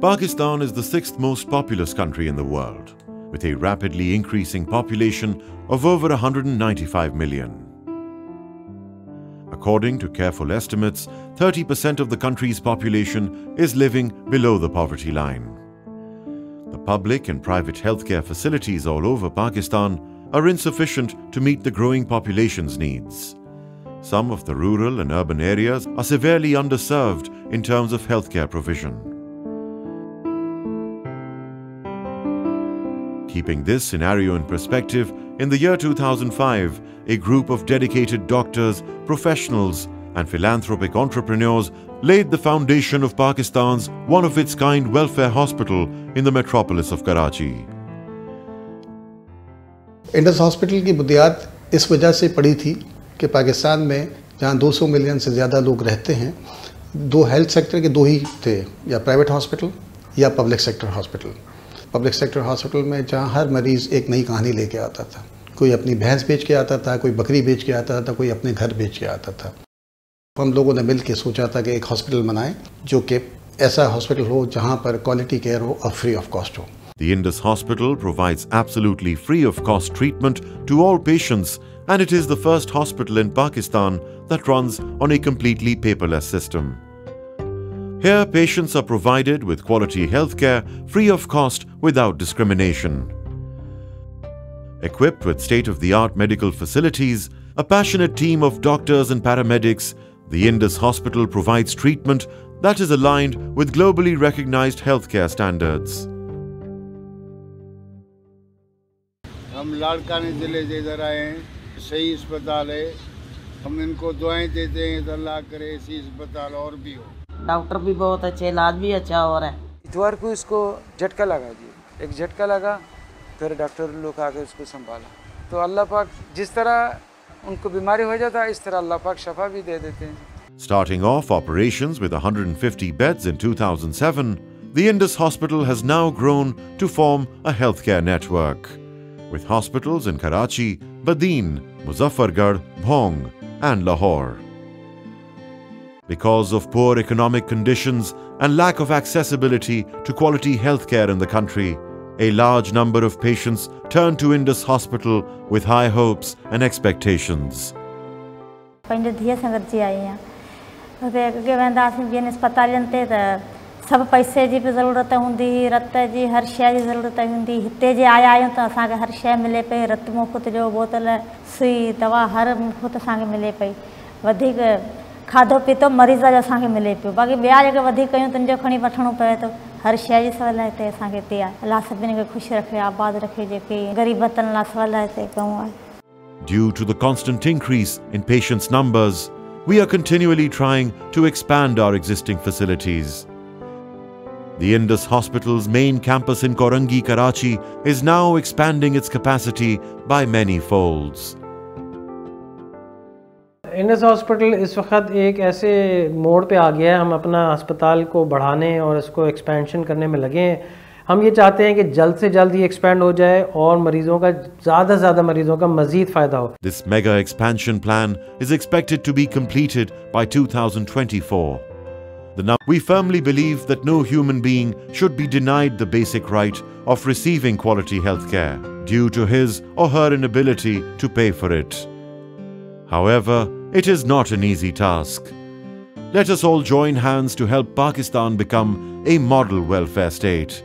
Pakistan is the sixth most populous country in the world, with a rapidly increasing population of over 195 million. According to careful estimates, 30% of the country's population is living below the poverty line. The public and private healthcare facilities all over Pakistan are insufficient to meet the growing population's needs. Some of the rural and urban areas are severely underserved in terms of healthcare provision. Keeping this scenario in perspective, in the year 2005, a group of dedicated doctors, professionals, and philanthropic entrepreneurs laid the foundation of Pakistan's one of its kind welfare hospital in the metropolis of Karachi. Indus hospital की बुनियाद इस वजह से पड़ी थी कि पाकिस्तान में जहाँ 200 मिलियन से ज़्यादा लोग रहते हैं दो हेल्थ सेक्टर के दो ही थे या प्राइवेट हॉस्पिटल या public sector hospital public sector hospital में जहाँ हर मरीज़ एक नई कहानी लेके आता था कोई अपनी भैंस बेच के आता था कोई बकरी बेच के आता था कोई अपने घर बेच के आता था हम लोगों ने मिल के सोचा था कि एक हॉस्पिटल बनाएँ जो कि ऐसा हॉस्पिटल हो जहाँ पर क्वालिटी केयर हो और फ्री ऑफ़ कॉस्ट हो The Indus Hospital provides absolutely free of cost treatment to all patients and it is the first hospital in Pakistan that runs on a completely paperless system. Here, patients are provided with quality healthcare free of cost without discrimination. Equipped with state-of-the-art medical facilities, a passionate team of doctors and paramedics, the Indus Hospital provides treatment that is aligned with globally recognized healthcare standards. हम लाड़कानी ज़िले से इधर आए हैं सही अस्पताल है हम इनको दुआएं देते हैं तो अल्लाह करे इसी अस्पताल और भी हो डॉक्टर भी बहुत अच्छे इलाज भी अच्छा हो रहा है इतवार को इसको झटका लगा दिया एक झटका लगा फिर डॉक्टर लोग आकर उसको संभाला तो अल्लाह पाक जिस तरह उनको बीमारी हो जाता है इस तरह अल्लाह पाक शफा भी दे देते हैं Starting off operations with 150 beds in 2007, the Indus Hospital has now grown to form a healthcare network, with hospitals in Karachi, Badin, Muzaffargarh, Bhong, and Lahore. Because of poor economic conditions and lack of accessibility to quality healthcare in the country, a large number of patients turn to Indus Hospital with high hopes and expectations. पंहिंजे धीअ सां गॾिजी आई आहियां हुते अॻे वेंदासीं ॿियनि अस्पतालनि ते त सभु पैसे जी बि ज़रूरत हूंदी हुई रत जी हर शइ जी ज़रूरत हूंदी हिते जे आया आहियूं त असांखे हर शइ मिले पई रत मुफ़्त जो बोतल सुई दवा हर मुफ़्त असांखे मिले पई वधीक खाधो पीतो मरीज़ जो असांखे मिले पियो बाक़ी ॿिया जेके वधीक कयूं तुंहिंजो खणी वठिणो पए थो हर शइ जी सवलाई हिते असांखे हिते आहे अलाह सभिनी खे ख़ुशि रखे आबाद रखे जेके ग़रीबतनि लाइ सवलाई हिते कयूं आहे Due to the constant increase in patients' numbers, we are continually trying to expand our existing facilities. The Indus Hospital's main campus in Korangi, Karachi is now expanding its capacity by many folds. Indus hospital इस वक्त एक ऐसे मोड़ पे आ गया है हम अपना अस्पताल को बढ़ाने और इसको एक्सपेंशन करने में लगे हैं। हम ये चाहते हैं कि जल्द से जल्द ये एक्सपेंड हो जाए और मरीजों का ज़्यादा से ज़्यादा मरीजों का मजीद फ़ायदा हो। This mega expansion plan is expected to be completed by two thousand twenty four Now we firmly believe that no human being should be denied the basic right of receiving quality healthcare due to his or her inability to pay for it. However, it is not an easy task. Let us all join hands to help Pakistan become a model welfare state.